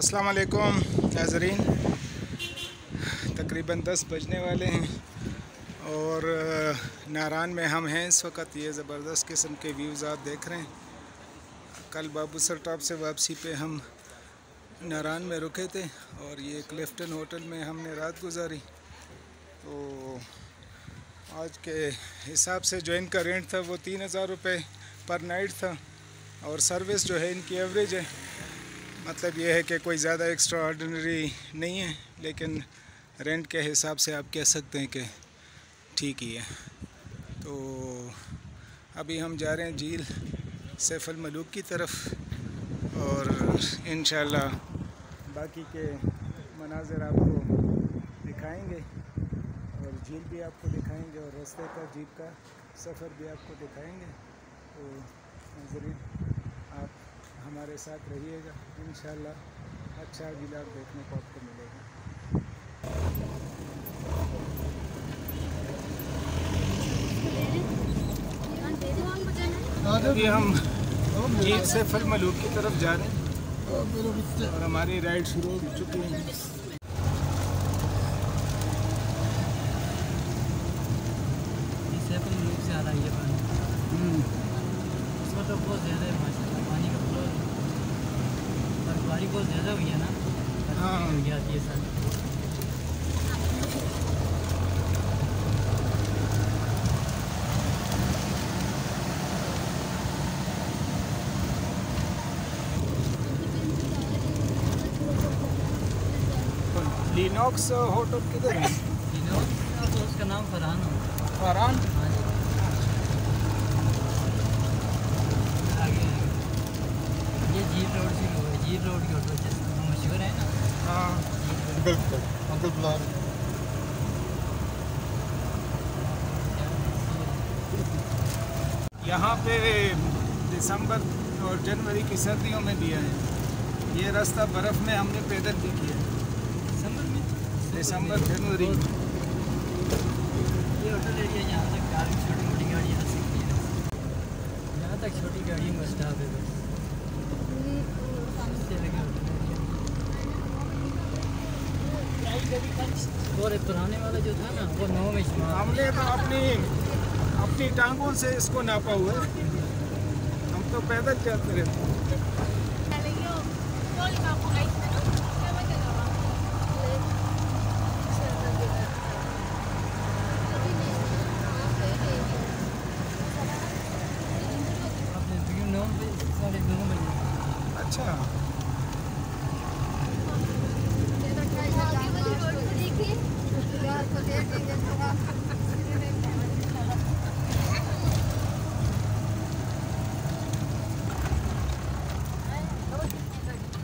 असलकुम नाजरीन तकरीबन दस बजने वाले हैं और नारान में हम हैं इस वक्त। ये ज़बरदस्त किस्म के व्यूज़ आप देख रहे हैं। कल बाबू सर टॉप से वापसी पे हम नारान में रुके थे और ये क्लिफ्टन होटल में हमने रात गुजारी। तो आज के हिसाब से जो इनका रेंट था वो तीन हज़ार रुपये पर नाइट था और सर्विस जो है इनकी एवरेज है। मतलब ये है कि कोई ज़्यादा एक्स्ट्रा ऑर्डनरी नहीं है, लेकिन रेंट के हिसाब से आप कह सकते हैं कि ठीक ही है। तो अभी हम जा रहे हैं झील। सैफल मलूक की तरफ़ और इन बाकी के मनाजर आपको दिखाएँगे और झील भी आपको दिखाएँगे और रास्ते का, जीप का सफ़र भी आपको दिखाएँगे। तो आप हमारे साथ रहिएगा। इन अच्छा विलाग देखने को आपको मिलेगा अभी हम जीत से फल मलूक की तरफ़ जा रहे हैं। और हमारी राइड शुरू हो चुकी है से आ रहा है ये पानी हम्म। इसमें तो बहुत ज़्यादा है बर्फबारी बहुत ज़्यादा हुई है ना हाँ जाती है सर लिनॉक्स होटल किधर है? उसका नाम फरहान है फरहान? हाँ ये जीप रोड से जीप रोड की ऑटो मशहूर है ना। हाँ। बिल्कुल बिल्कुल यहाँ पे दिसंबर और जनवरी की सर्दियों में दिया है। ये रास्ता बर्फ़ में हमने पैदल भी किया में दिसंबर जनवरी। ये होटल एरिया यहाँ तक गाड़ी छोटी मोटी गाड़ी आ सकती है। यहाँ तक छोटी गाड़ी में स्टाफ है बस। और पुराने वाला जो था ना वो नौ में हमने तो अपनी अपनी टांगों से इसको नापा हुआ है। हम तो पैदल चलते रहते अच्छा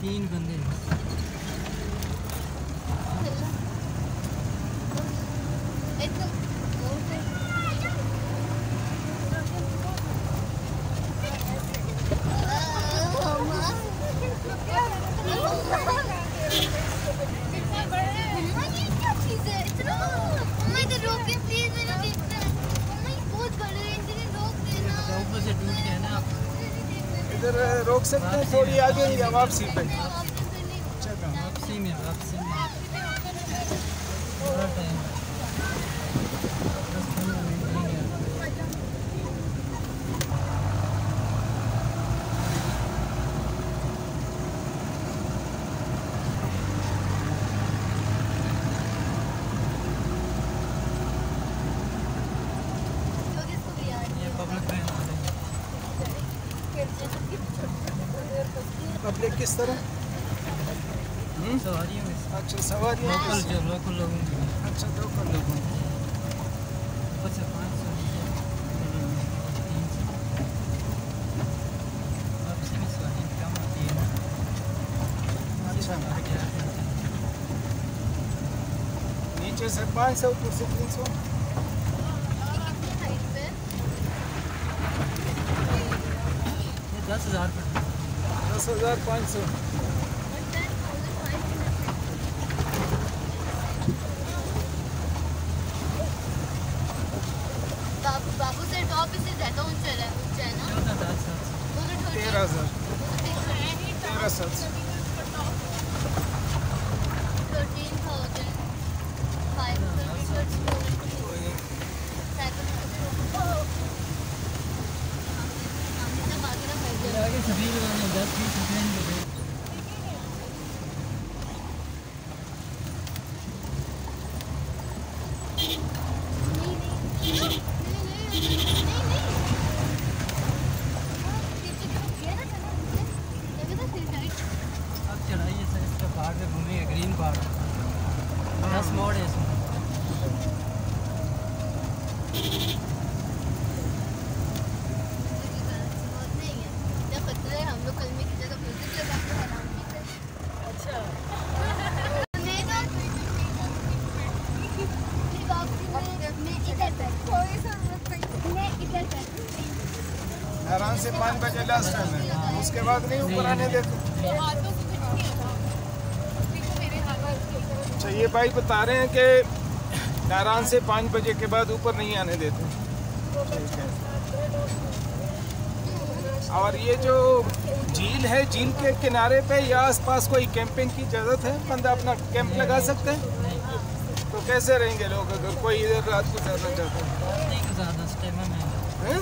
तीन बंदे सकते हैं थोड़ी आगे या वापसी पे वापसी में वापसी में टाइम पब्लिक किस तरह? हम्म? सवारी अच्छा सवारी लोकल जो लोकल लोगों की अच्छा लोकल लोगों अच्छा पाँच सौ नीचे से पाँच सौ ऊपर से तीन सौ। दस हज़ार दस हज़ार पाँच सौ। बाबू से टॉप इससे ज़्यादा ऊँचा है ऊँचा है ना? चौदह दस सात सौ। वो थोड़ी तेरह हज़ार तेरह सौ। थर्टीन थाउज़ेंड फाइव ये आगे सभी लोगों ने दस बीस रुपये नहीं लगे अब चढ़ाइए सर इसका पहाड़ पे घूमेंगे ग्रीन पहाड़ दस मोड़ है इसमें हम लोग कलमे की जगह म्यूज़िक लगा के आराम भी करें अच्छा नारायण लास्ट टाइम है। उसके बाद नहीं ऊपर आने देते अच्छा ये भाई बता रहे हैं कि नारायण से पाँच बजे के बाद ऊपर नहीं आने देते। ठीक है। और ये जो झील है झील के किनारे पे या आसपास कोई कैंपिंग की ज़रूरत है? बंदा अपना कैंप लगा सकते हैं? तो कैसे रहेंगे लोग अगर कोई इधर रात को गुजारना चाहता है?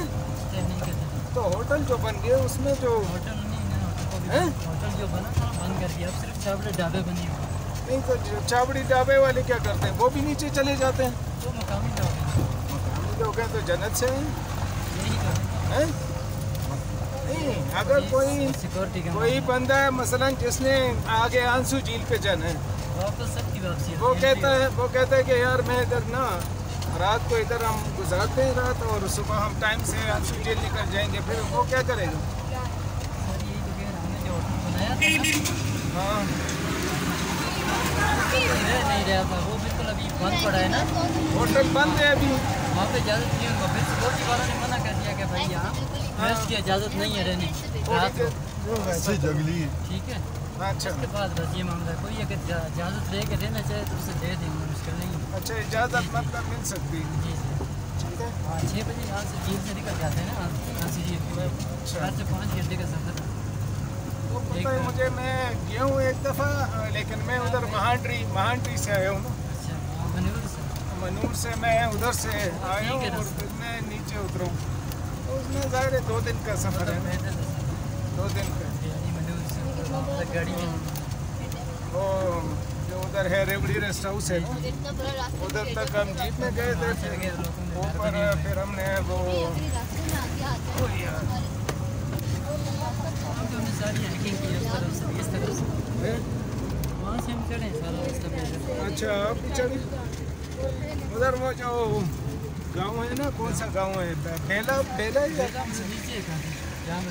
तो होटल जो बन गया उसमें जो होटल नहीं होटल जो बना था बंद कर दिया। अब सिर्फ़ चावड़े ढाबे बने हुए नहीं तो जो चावड़ी ढाबे वाले क्या करते हैं? वो भी नीचे चले जाते हैं। वो मकामी ढाबे। हम लोग हैं तो जन्नत से हैं। यही करें नहीं अगर कोई सिक्योरिटी का कोई बंदा है मसलन जिसने आगे आँसू झील पे जाना है। वो कहता है वो कहता है कि यार मैं इधर ना रात को इधर हम गुजारते हैं रात और सुबह हम टाइम से आँसू झील निकल जाएँगे फिर वो क्या करेगा? सर यही तो कह रहा हमने जो होटल बनाया हाँ। नहीं रहा था वो बिल्कुल अभी बंद पड़ा है ना होटल बंद है अभी। वहाँ पे इजाज़त नहीं उनको। फिर सिक्योरिटी वालों ने मना कर दिया कि भाई यहाँ की इजाज़त नहीं है रहने। को। ठीक है। अच्छा। उसके बाद बस ये मामला है कोई अगर इजाज़त के चाहे तो उसे दे देंगे मुश्किल नहीं है। अच्छा इजाज़त मतलब मिल सकती है। जी जी। ठीक है। हाँ छः बजे यहाँ से झील से निकल जाते हैं ना यहाँ से के बाद चार से पाँच घंटे का सफ़र वो पता है मुझे मैं गया हूँ एक दफ़ा लेकिन मैं उधर महांड्री महांड्री से आया हूँ अच्छा हाँ, मनूर से। मनूर से मैं उधर से आया हूँ और फिर मैं नीचे उतरा हूँ। तो उसमें ज़ाहिर है दो दिन का सफ़र है दो दिन का। वो जो उधर है रेवड़ी रेस्ट हाउस है उधर तक हम जीप में गए थे ऊपर फिर हमने वो है? अच्छा आप चढ़े? उधर वो जो गाँव है ना कौन सा गाँव है? बेला या हम से नीचे का हाँ,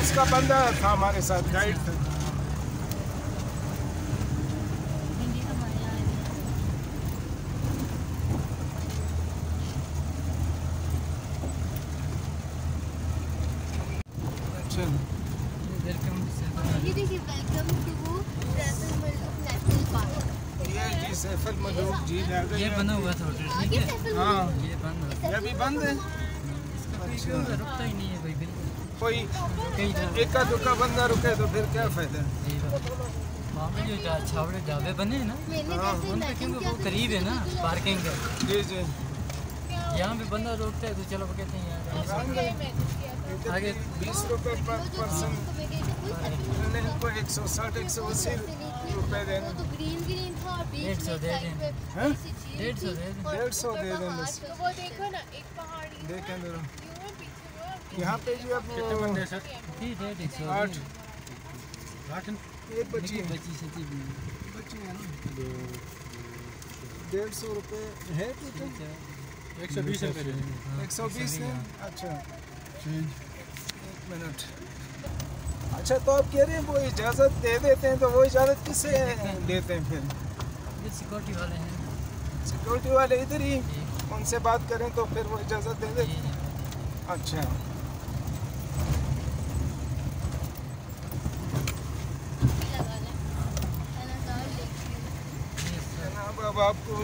उसका बंदा था हमारे साथ गाइड था। अच्छा। ये सैफल मलूक झील आ गई बना हुआ था होटल ठीक है हाँ ये बंद हो ये अभी बंद है? इसका रुकता ही नहीं है। कोई एका दुका बंदा रुके तो फिर क्या फ़ायदा? वहाँ जो जा- छावड़े ढाबे बने हैं ना मैंने हाँ, उनका क्योंकि वो करीब है ना पार्किंग का जी जी। यहाँ पे बंदा रोकता है तो चलो कहते हैं यार आगे। बीस रुपए पर पर्सन। मैंने इनको एक सौ साठ एक सौ अस्सी रुपए देने। तो ग्रीन ग्रीन था और बीच डेढ़ सौ में दे साइड दें। हैं? डेढ़ सौ दे दें। डेढ़ सौ दे दें बस। वो देखो ना एक पहाड़ी देखें जरा। यहाँ पे जी अब ठीक है ठीक सौ आठ। एक बच्ची है। बच्ची है। ना? डेढ़ सौ रुपए है टोटल एक सौ बीस रुपये एक सौ बीस है? अच्छा। एक मिनट। अच्छा तो आप कह रहे हैं वो इजाज़त दे देते हैं तो वो इजाज़त किससे देते हैं फिर? ये सिक्योरिटी वाले हैं। सिक्योरिटी वाले इधर ही? उनसे बात करें तो फिर वो इजाज़त दे देते हैं अच्छा। अब आपको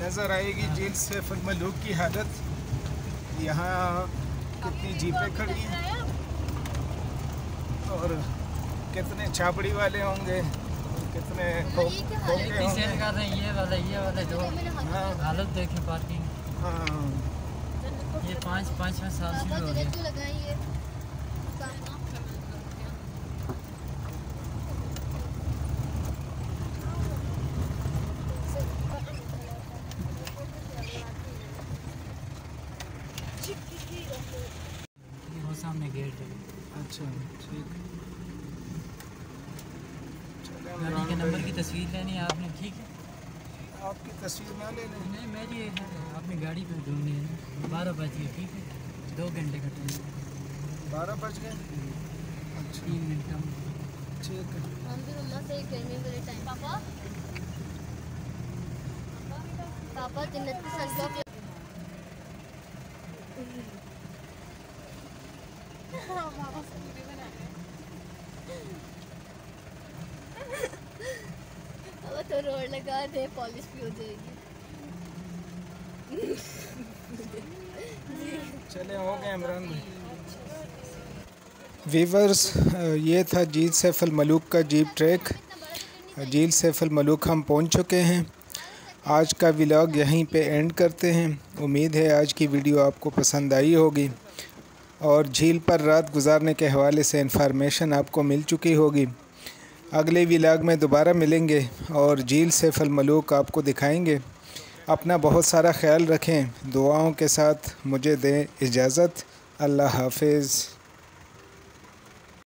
नज़र आएगी जेल से मलूक की हालत। यहाँ कितनी जीपें खड़ी हैं। और कितने छापड़ी वाले होंगे और कितने कर रहे हैं ये वाला ये वाला दो मेरे हाथ हालत देखें पार्किंग। हाँ। ये पाँच पाँचवें साल शुरू हो तुझे गया क्यों लगाई ये पापा ये वो सामने गेट है अच्छा ठीक गाड़ी के नंबर की तस्वीर लेनी है आपने ठीक है? आपकी तस्वीर ना ले लें नहीं मेरी है आपने गाड़ी पे ढूंढनी है। बारह बज गए ठीक है? दो घंटे का टाइम बारह बज गए? अच्छा। तीन मिनट कम ठीक है। हम भी मम्मा से टाइम पापा पापा जन्नत की अब तो रोड लगा दे पॉलिश भी हो जाएगी चले हो वीवर्स ये था जील सैफल मलूक का जीप ट्रैक। जील सैफल मलूक हम पहुँच चुके हैं। आज का व्लॉग यहीं पे एंड करते हैं। उम्मीद है आज की वीडियो आपको पसंद आई होगी। और झील पर रात गुजारने के हवाले से इन्फॉर्मेशन आपको मिल चुकी होगी। अगले विलाग में दोबारा मिलेंगे और झील से फलमलूक आपको दिखाएँगे। अपना बहुत सारा ख्याल रखें। दुआओं के साथ मुझे दें इजाज़त। अल्लाह हाफिज़।